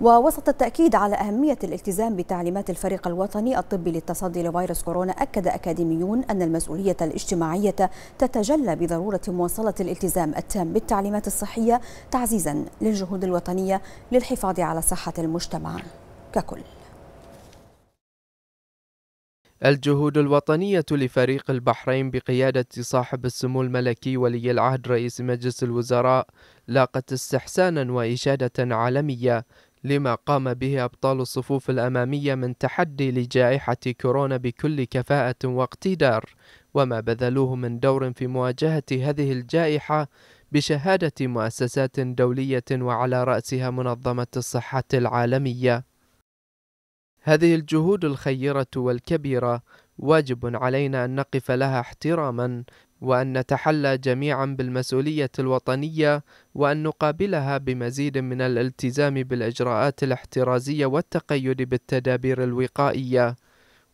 ووسط التأكيد على أهمية الالتزام بتعليمات الفريق الوطني الطبي للتصدي لفيروس كورونا أكد أكاديميون أن المسؤولية الاجتماعية تتجلى بضرورة مواصلة الالتزام التام بالتعليمات الصحية تعزيزا للجهود الوطنية للحفاظ على صحة المجتمع ككل. الجهود الوطنية لفريق البحرين بقيادة صاحب السمو الملكي ولي العهد رئيس مجلس الوزراء لاقت استحسانا وإشادة عالمية. لما قام به أبطال الصفوف الأمامية من تحدي لجائحة كورونا بكل كفاءة واقتدار وما بذلوه من دور في مواجهة هذه الجائحة بشهادة مؤسسات دولية وعلى رأسها منظمة الصحة العالمية. هذه الجهود الخيرة والكبيرة واجب علينا أن نقف لها احتراما وأن نتحلى جميعا بالمسؤولية الوطنية وأن نقابلها بمزيد من الالتزام بالإجراءات الاحترازية والتقيد بالتدابير الوقائية.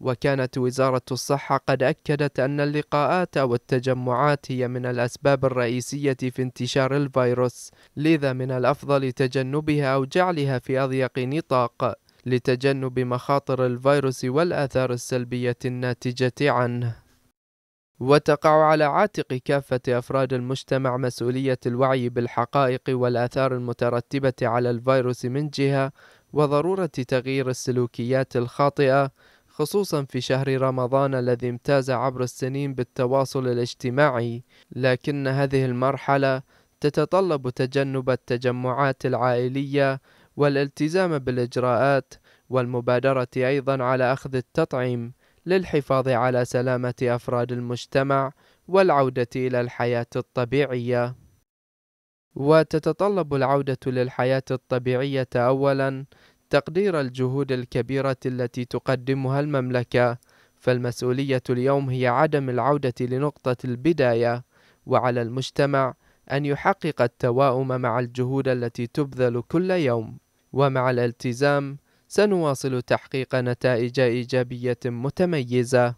وكانت وزارة الصحة قد أكدت أن اللقاءات أو التجمعات هي من الأسباب الرئيسية في انتشار الفيروس لذا من الأفضل تجنبها أو جعلها في أضيق نطاق لتجنب مخاطر الفيروس والآثار السلبية الناتجة عنه. وتقع على عاتق كافة أفراد المجتمع مسؤولية الوعي بالحقائق والآثار المترتبة على الفيروس من جهة وضرورة تغيير السلوكيات الخاطئة خصوصا في شهر رمضان الذي امتاز عبر السنين بالتواصل الاجتماعي. لكن هذه المرحلة تتطلب تجنب التجمعات العائلية والالتزام بالإجراءات والمبادرة أيضا على أخذ التطعيم. للحفاظ على سلامة أفراد المجتمع والعودة إلى الحياة الطبيعية. وتتطلب العودة للحياة الطبيعية أولا تقدير الجهود الكبيرة التي تقدمها المملكة فالمسؤولية اليوم هي عدم العودة لنقطة البداية. وعلى المجتمع أن يحقق التواؤم مع الجهود التي تبذل كل يوم. ومع الالتزام سنواصل تحقيق نتائج إيجابية متميزة.